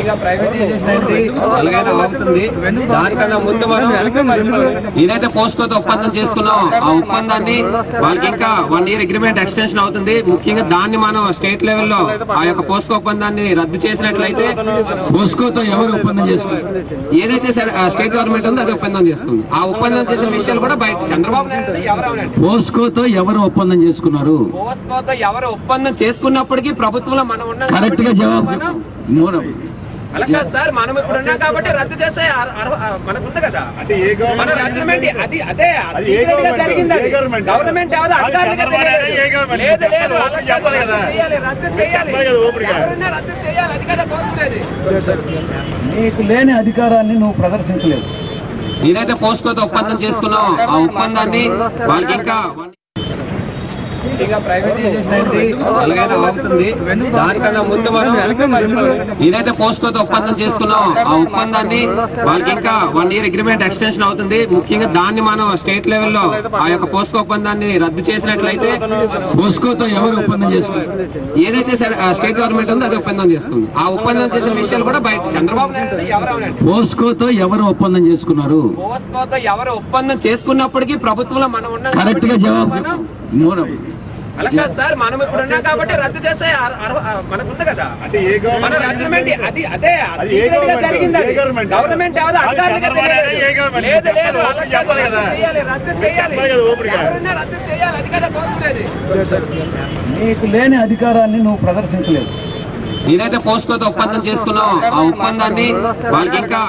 ఇక ప్రైవేటైజేషన్ అనేది ఎలాగైనా అవుతుంది దానికన్నా ముందు మనం ఏదైతే పోస్కోతో ఒప్పందం చేసుకున్నాం ఆ ఒప్పందాన్ని వాళ్ళకి ఇంకా వన్ ఇయర్ అగ్రిమెంట్ ఎక్స్టెన్షన్ అవుతుంది. ముఖ్యంగా దాన్ని మనం స్టేట్ లెవెల్లో ఆ యొక్క పోస్కో ఒప్పందాన్ని రద్దు చేసినట్లయితే పోస్కోతో ఎవరు ఒప్పందం చేసుకున్నారు ఏదైతే స్టేట్ గవర్నమెంట్ ఉందో అది ఒప్పందం చేసుకుంది. ఆ ఒప్పందం చేసిన విషయాలు కూడా బయట చంద్రబాబు పోస్కోతో ఎవరు ఒప్పందం చేసుకున్నారు? పోస్కోతో ఎవరు ఒప్పందం చేసుకున్నప్పటికీ ప్రభుత్వంలో మనం కరెక్ట్గా జవాబు. అలా కాదు సార్ మనం ఇప్పుడు ఉన్నాం కాబట్టి రద్దు చేస్తే కదా. అంటే ఏ మన గవర్నమెంట్ రద్దుమెంట్ అది? జరిగింది గవర్నమెంట్? లేదు లేదు రద్దు. చేయాలి రద్దు చేయాలి. చెప్పాలి కదా, ఓపికగా. ఎవరైనా రద్దు చేయాలి అది కదా కోరుకునేది నీకు లేని అధికారాన్ని నువ్వు ప్రదర్శించలేదు. ఏదైతే పోస్కోతో ఒప్పందం చేసుకున్నాం ఆ ఒప్పందాన్ని వాళ్ళకి ఇంకా ప్రైవేటైజేషన్ అవుతుంది దానికన్నా ముందు మనం ఏదైతే పోస్కోతో ఒప్పందం చేసుకున్నాం. ఆ ఒప్పందాన్ని వాళ్ళకి ఇంకా వన్ ఇయర్ అగ్రిమెంట్ ఎక్స్టెన్షన్ అవుతుంది. ముఖ్యంగా దాన్ని మనం స్టేట్ లెవెల్లో ఆ యొక్క పోస్కో ఒప్పందాన్ని రద్దు చేసినట్లయితే పోస్కోతో ఎవరు ఒప్పందం చేసుకున్నారు ఏదైతే స్టేట్ గవర్నమెంట్ ఉందో అది ఒప్పందం చేసుకుంది. ఆ ఒప్పందం చేసిన విషయాలు కూడా బయట చంద్రబాబు పోస్కోతో ఎవరు ఒప్పందం చేసుకున్నారు? పోస్కోతో ఎవరు ఒప్పందం చేసుకున్నప్పటికీ ప్రభుత్వంలో మనం ఉన్నాం. కరెక్ట్గా జవాబు చెప్పు. అలా కాదు సార్ మనం ఇప్పుడు ఉన్నాం కాబట్టి రద్దు చేస్తే కదా. మన అది గా? జరిగింది గవర్నమెంట్? ఎవరో అధికారులుగా? లేదు లేదు చేయాలి రద్దు చేయాలి రద్దు చేయాలి కదా కోరుకునేది. నీకు లేని అధికారాన్ని నువ్వు ప్రదర్శించలేదు. ఏదైతే పోస్కోతో ఒప్పందం చేసుకున్నాం. ఆ ఒప్పందాన్ని వాళ్ళకి ఇంకా